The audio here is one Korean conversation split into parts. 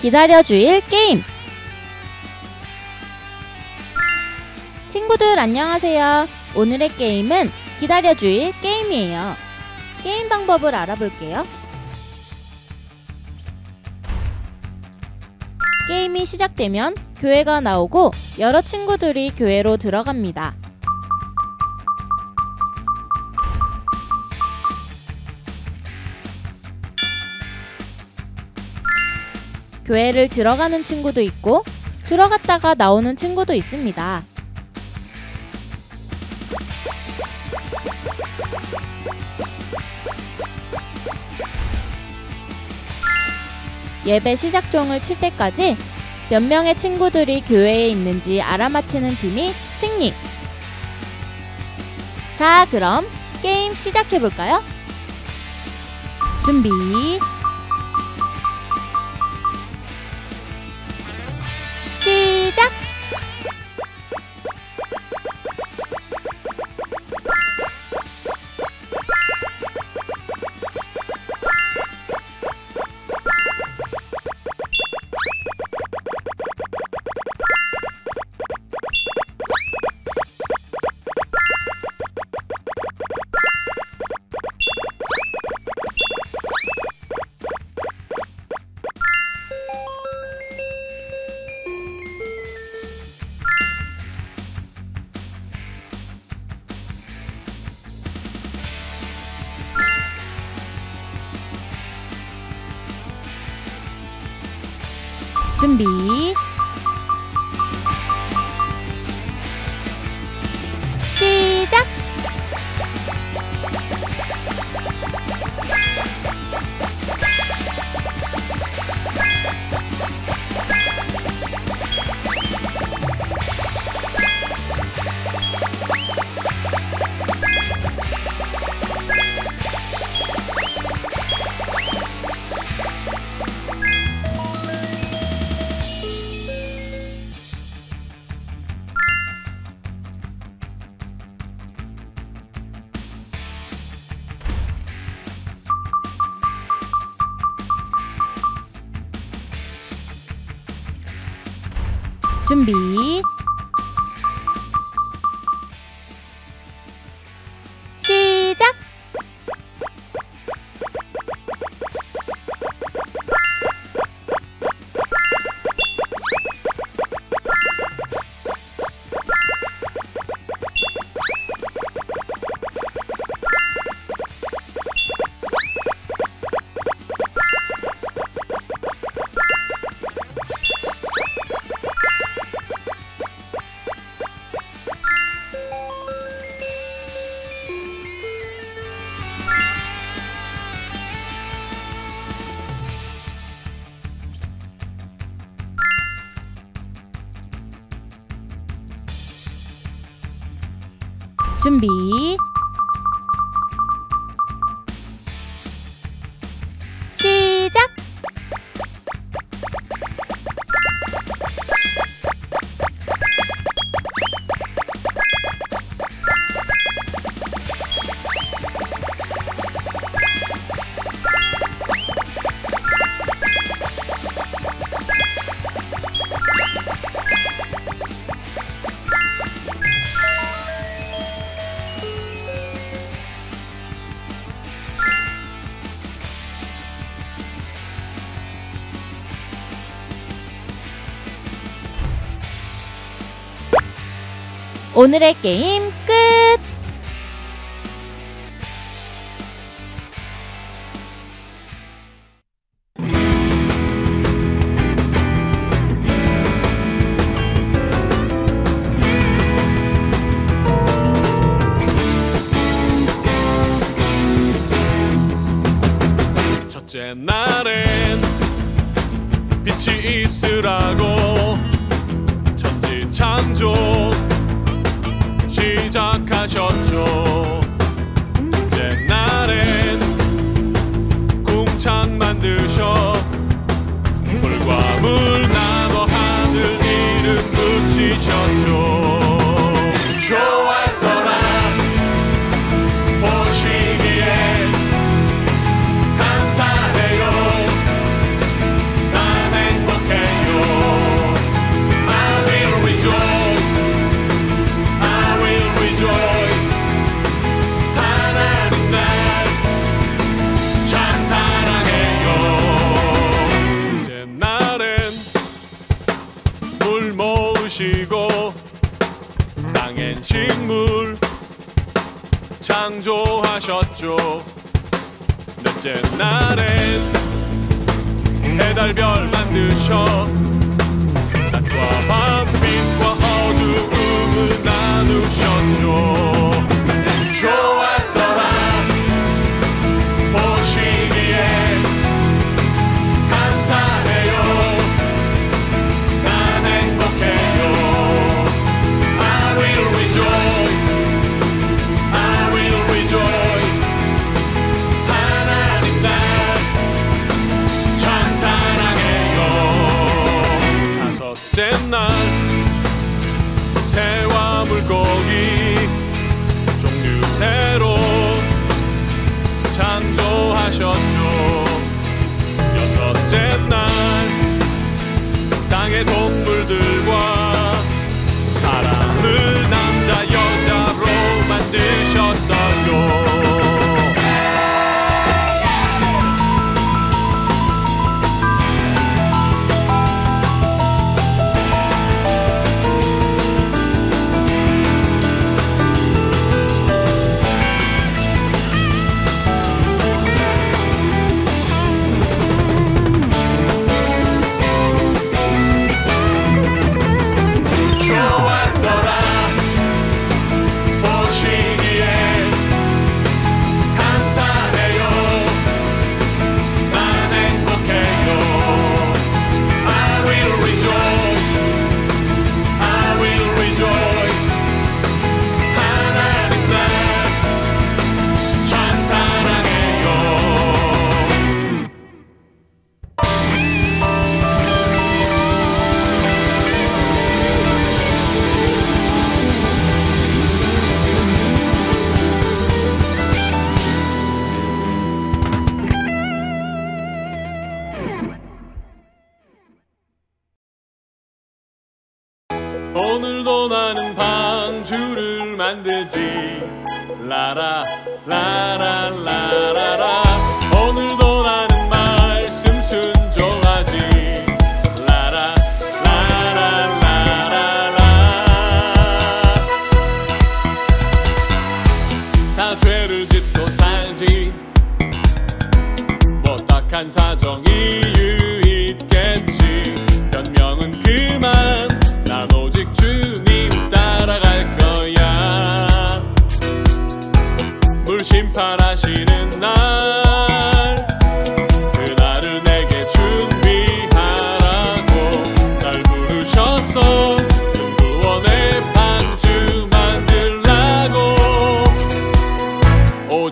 기다려주일 게임 친구들 안녕하세요. 오늘의 게임은 기다려주일 게임이에요. 게임 방법을 알아볼게요. 게임이 시작되면 교회가 나오고 여러 친구들이 교회로 들어갑니다. 교회를 들어가는 친구도 있고 들어갔다가 나오는 친구도 있습니다. 예배 시작종을 칠 때까지 몇 명의 친구들이 교회에 있는지 알아맞히는 팀이 승리. 자, 그럼 게임 시작해볼까요? 준비. 준비. 준비. 준비. 오늘의 게임 끝! 날엔 빛이 있으라고 천지 창조 시작하셨죠. 둘째 날엔 궁창 만드셔. 물과 물 나눠 하늘 이름 붙이셨죠 하셨죠. 넷째 날엔 해달별 만드셔.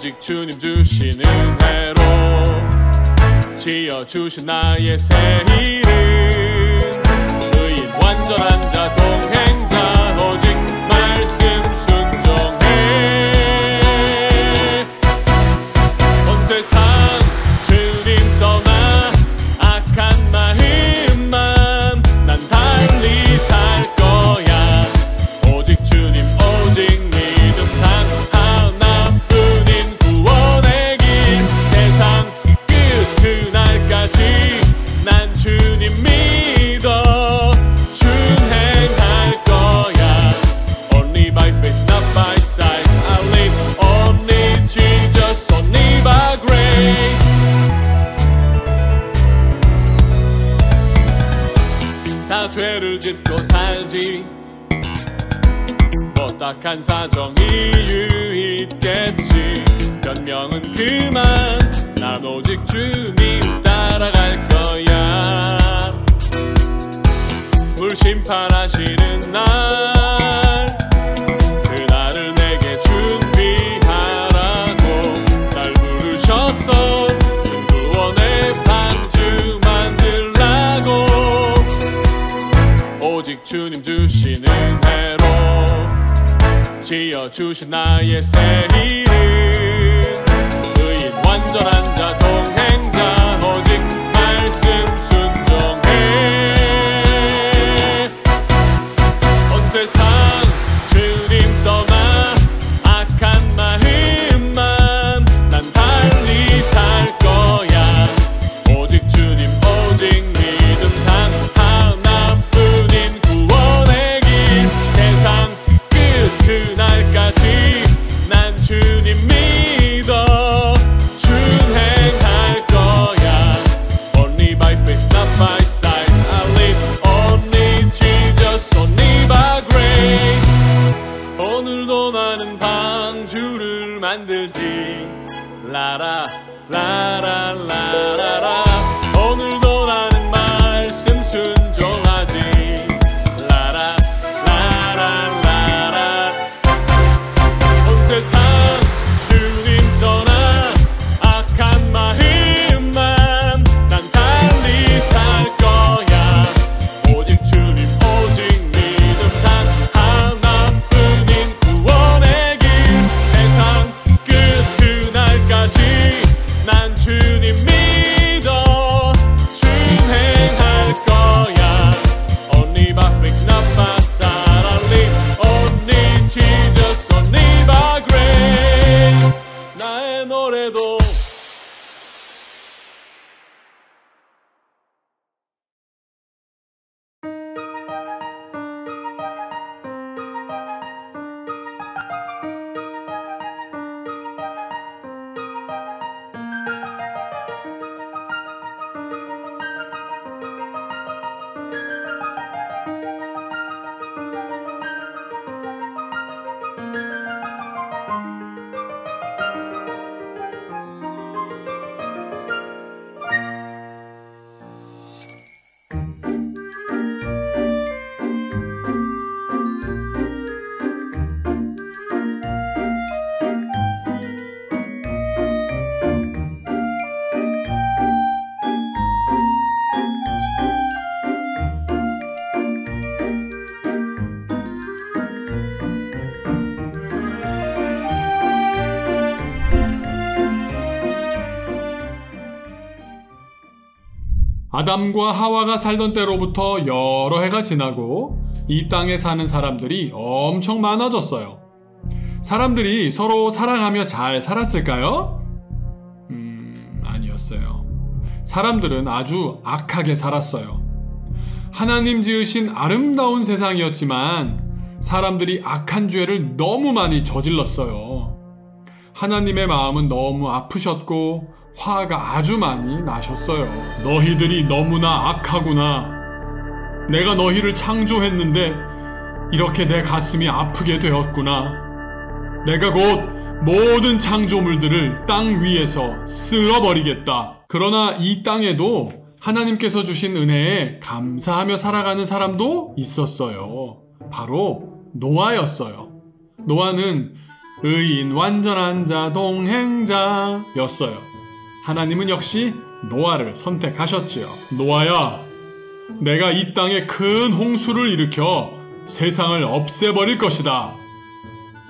오직 주님 주시는 해로 지어주신 나의 새 일은 의인 그 완전한 자 동행 악한 사정 이유 있겠지. 변명은 그만. 난 오직 주님 따라갈 거야. 불심판하시는 날. 주신 나의 새 힘. 아담과 하와가 살던 때로부터 여러 해가 지나고 이 땅에 사는 사람들이 엄청 많아졌어요. 사람들이 서로 사랑하며 잘 살았을까요? 음, 아니었어요. 사람들은 아주 악하게 살았어요. 하나님 지으신 아름다운 세상이었지만 사람들이 악한 죄를 너무 많이 저질렀어요. 하나님의 마음은 너무 아프셨고 화가 아주 많이 나셨어요. 너희들이 너무나 악하구나. 내가 너희를 창조했는데 이렇게 내 가슴이 아프게 되었구나. 내가 곧 모든 창조물들을 땅 위에서 쓸어버리겠다. 그러나 이 땅에도 하나님께서 주신 은혜에 감사하며 살아가는 사람도 있었어요. 바로 노아였어요. 노아는 의인 완전한 자 동행자였어요. 하나님은 역시 노아를 선택하셨지요. 노아야, 내가 이 땅에 큰 홍수를 일으켜 세상을 없애버릴 것이다.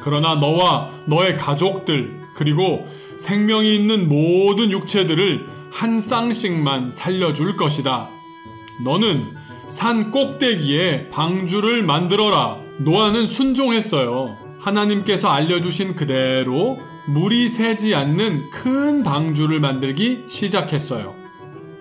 그러나 너와 너의 가족들, 그리고 생명이 있는 모든 육체들을 한 쌍씩만 살려줄 것이다. 너는 산 꼭대기에 방주를 만들어라. 노아는 순종했어요. 하나님께서 알려주신 그대로 물이 새지 않는 큰 방주를 만들기 시작했어요.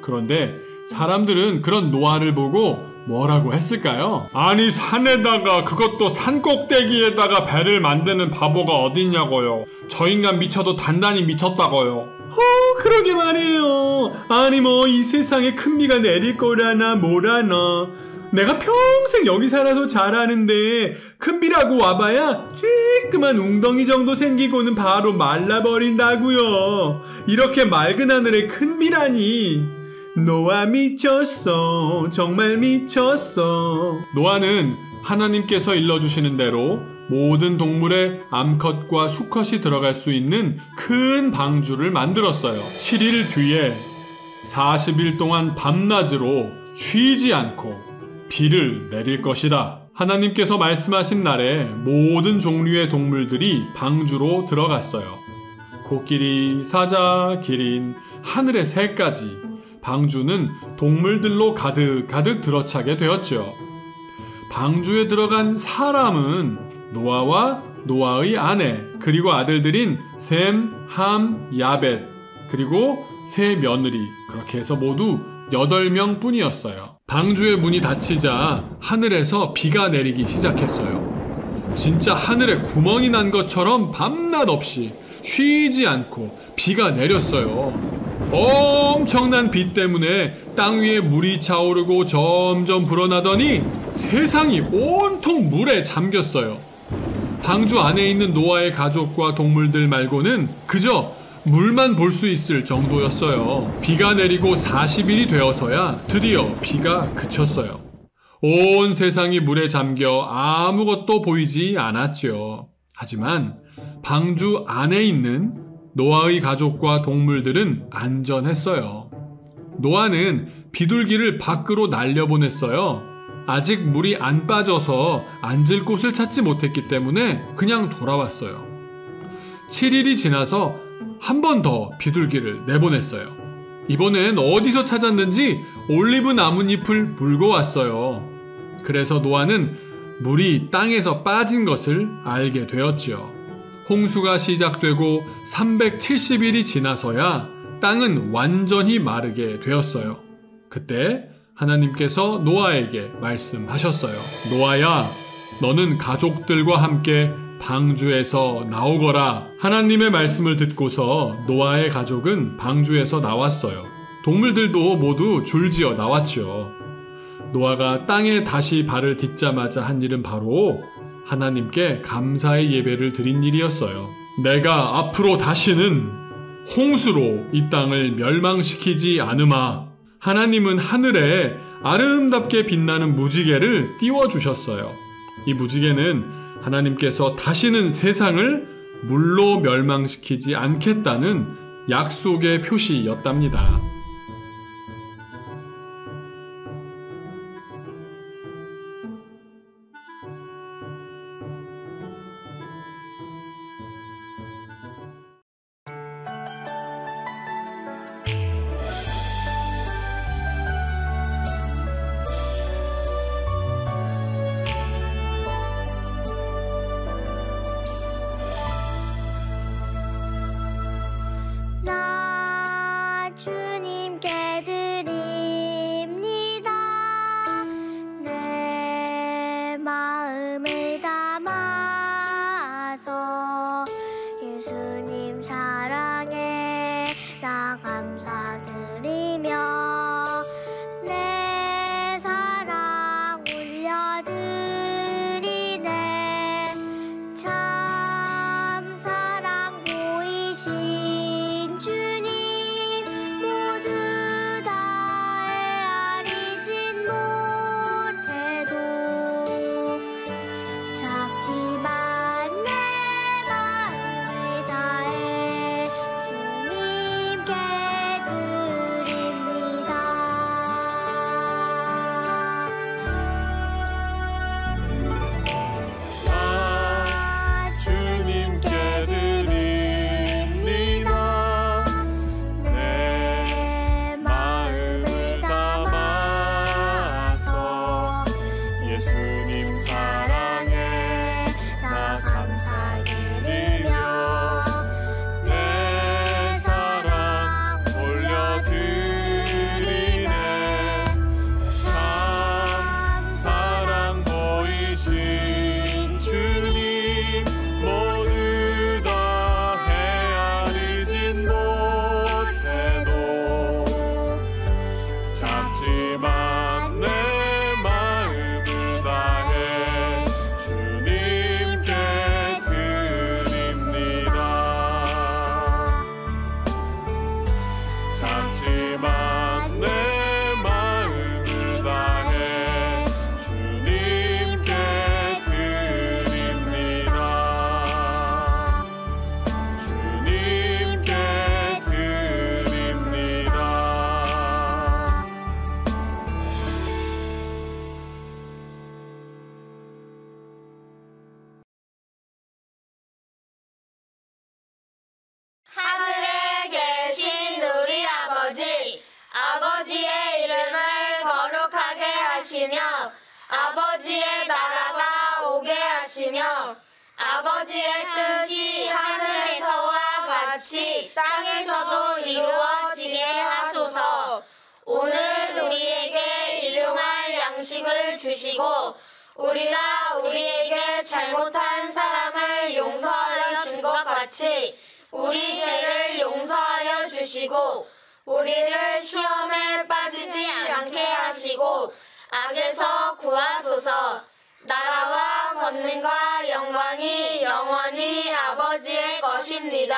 그런데 사람들은 그런 노아를 보고 뭐라고 했을까요? 아니 산에다가 그것도 산 꼭대기에다가 배를 만드는 바보가 어딨냐고요. 저 인간 미쳐도 단단히 미쳤다고요. 어 그러게 말이에요. 아니 뭐 이 세상에 큰 비가 내릴 거라나 뭐라나. 내가 평생 여기 살아서 잘하는데 큰 비라고 와봐야 쬐끄만 웅덩이 정도 생기고는 바로 말라버린다고요. 이렇게 맑은 하늘에 큰 비라니. 노아 미쳤어. 정말 미쳤어. 노아는 하나님께서 일러주시는 대로 모든 동물의 암컷과 수컷이 들어갈 수 있는 큰 방주를 만들었어요. 7일 뒤에 40일 동안 밤낮으로 쉬지 않고 비를 내릴 것이다. 하나님께서 말씀하신 날에 모든 종류의 동물들이 방주로 들어갔어요. 코끼리, 사자, 기린, 하늘의 새까지 방주는 동물들로 가득 가득 들어차게 되었죠. 방주에 들어간 사람은 노아와 노아의 아내, 그리고 아들들인 셈, 함, 야벳, 그리고 세 며느리, 그렇게 해서 모두 8명 뿐이었어요. 방주의 문이 닫히자 하늘에서 비가 내리기 시작했어요. 진짜 하늘에 구멍이 난 것처럼 밤낮 없이 쉬지 않고 비가 내렸어요. 엄청난 비 때문에 땅 위에 물이 차오르고 점점 불어나더니 세상이 온통 물에 잠겼어요. 방주 안에 있는 노아의 가족과 동물들 말고는 그저 물만 볼 수 있을 정도였어요. 비가 내리고 40일이 되어서야 드디어 비가 그쳤어요. 온 세상이 물에 잠겨 아무것도 보이지 않았죠. 하지만 방주 안에 있는 노아의 가족과 동물들은 안전했어요. 노아는 비둘기를 밖으로 날려보냈어요. 아직 물이 안 빠져서 앉을 곳을 찾지 못했기 때문에 그냥 돌아왔어요. 7일이 지나서 한 번 더 비둘기를 내보냈어요. 이번엔 어디서 찾았는지 올리브 나뭇잎을 물고 왔어요. 그래서 노아는 물이 땅에서 빠진 것을 알게 되었지요. 홍수가 시작되고 370일이 지나서야 땅은 완전히 마르게 되었어요. 그때 하나님께서 노아에게 말씀하셨어요. 노아야, 너는 가족들과 함께 방주에서 나오거라. 하나님의 말씀을 듣고서 노아의 가족은 방주에서 나왔어요. 동물들도 모두 줄지어 나왔죠. 노아가 땅에 다시 발을 딛자마자 한 일은 바로 하나님께 감사의 예배를 드린 일이었어요. 내가 앞으로 다시는 홍수로 이 땅을 멸망시키지 않으마. 하나님은 하늘에 아름답게 빛나는 무지개를 띄워주셨어요. 이 무지개는 하나님께서 다시는 세상을 물로 멸망시키지 않겠다는 약속의 표시였답니다. 이 땅에서도 이루어지게 하소서. 오늘 우리에게 일용할 양식을 주시고, 우리가 우리에게 잘못한 사람을 용서하여 준 것 같이 우리 죄를 용서하여 주시고 우리를 시험에 빠지지 않게 하시고 악에서 구하소서 나라와 권능과 영광이 영원히 아버지의 것입니다.